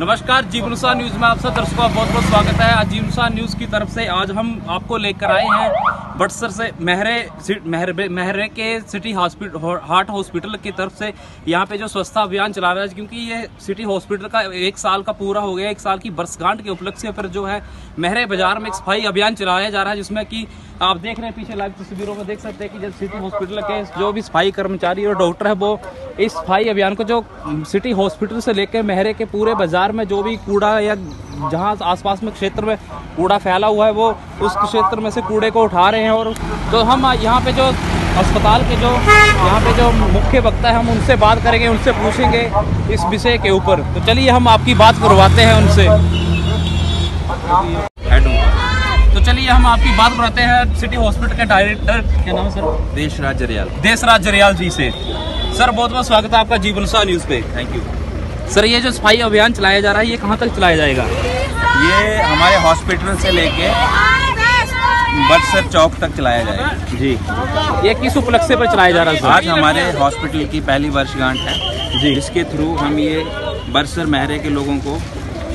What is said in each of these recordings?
नमस्कार जीवनुसार न्यूज़ में आप सब दर्शकों का बहुत बहुत स्वागत है। आज जीवनुसार न्यूज़ की तरफ़ से आज हम आपको लेकर आए हैं बटसर से महरे महरे महरे के सिटी हॉस्पिटल हार्ट हॉस्पिटल की तरफ़ से यहाँ पे जो स्वच्छता अभियान चला रहा है, क्योंकि ये सिटी हॉस्पिटल का एक साल का पूरा हो गया एक साल की वर्षगांठ के उपलक्ष्य पर जो है महरे बाज़ार में एक सफ़ाई अभियान चलाया जा रहा है, जिसमें कि आप देख रहे हैं पीछे लाइव तस्वीरों में देख सकते हैं कि जब सिटी हॉस्पिटल के जो भी सफ़ाई कर्मचारी और डॉक्टर है, वो इस सफ़ाई अभियान को जो सिटी हॉस्पिटल से लेकर महरे के पूरे बाज़ार में जो भी कूड़ा या जहाँ आसपास में क्षेत्र में कूड़ा फैला हुआ है, वो उस क्षेत्र में से कूड़े को उठा रहे हैं और तो हम यहाँ पे जो अस्पताल के जो यहाँ पे जो मुख्य वक्ता है, हम उनसे बात करेंगे, उनसे पूछेंगे इस विषय के ऊपर। तो चलिए हम आपकी बात करवाते हैं उनसे। तो चलिए हम आपकी बात करवाते हैं सिटी हॉस्पिटल के डायरेक्टर क्या नाम है सर देशराज जरियाल देशराज जरियाल जी से। सर बहुत बहुत स्वागत है आपका जीवन सा न्यूज़ पे। थैंक यू सर ये जो सफ़ाई अभियान चलाया जा रहा है ये कहाँ तक चलाया जाएगा? ये हमारे हॉस्पिटल से लेके बटसर चौक तक चलाया जाएगा। जी। ये किस उपलक्ष्य पर चलाया जा रहा है आज हमारे हॉस्पिटल की पहली वर्षगांठ है। जी। इसके थ्रू हम ये बरसर महरे के लोगों को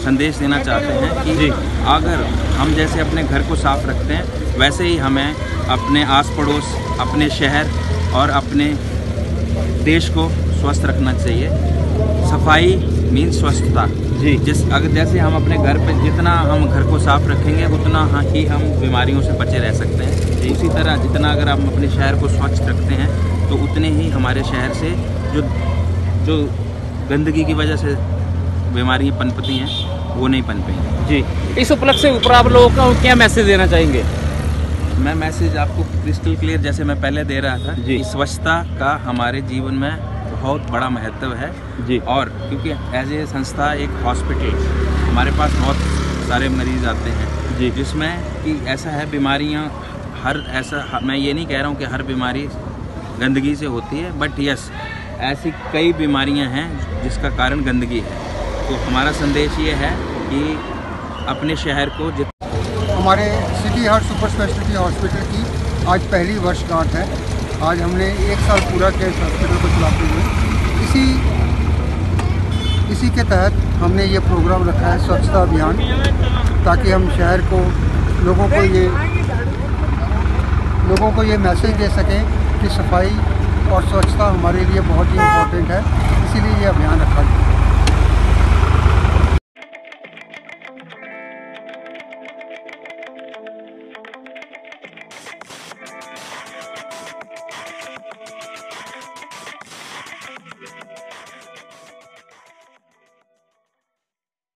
संदेश देना चाहते हैं कि जी। अगर हम जैसे अपने घर को साफ़ रखते हैं वैसे ही हमें अपने आस पड़ोस अपने शहर और अपने देश को स्वस्थ रखना चाहिए। सफ़ाई मीन स्वच्छता जी। जिस अगर जैसे हम अपने घर पे जितना हम घर को साफ़ रखेंगे उतना हाँ ही हम बीमारियों से बचे रह सकते हैं। उसी तरह जितना अगर हम अपने शहर को स्वच्छ रखते हैं तो उतने ही हमारे शहर से जो जो गंदगी की वजह से बीमारियाँ पनपती हैं वो नहीं पनपेंगी जी इस उपलक्ष्य के ऊपर आप लोगों को क्या मैसेज देना चाहेंगे? मैं मैसेज आपको क्रिस्टल क्लियर जैसे मैं पहले दे रहा था जी। स्वच्छता का हमारे जीवन में बहुत बड़ा महत्व है। जी। और क्योंकि एज ए संस्था एक हॉस्पिटल हमारे पास बहुत सारे मरीज़ आते हैं जी। जिसमें कि ऐसा है बीमारियाँ हर ऐसा मैं ये नहीं कह रहा हूँ कि हर बीमारी गंदगी से होती है बट यस ऐसी कई बीमारियाँ हैं जिसका कारण गंदगी है। तो हमारा संदेश ये है कि अपने शहर को हमारे city heart super speciality hospital की आज पहली वर्षगांठ है। आज हमने एक साल पूरा किया इस हॉस्पिटल को चलाते हुए इसी इसी के तहत हमने ये प्रोग्राम रखा है, स्वच्छता अभियान, ताकि हम शहर को लोगों को ये, लोगों को ये मैसेज दे सकें कि सफ़ाई और स्वच्छता हमारे लिए बहुत ही इम्पोर्टेंट है। इसीलिए ये अभियान रखा गया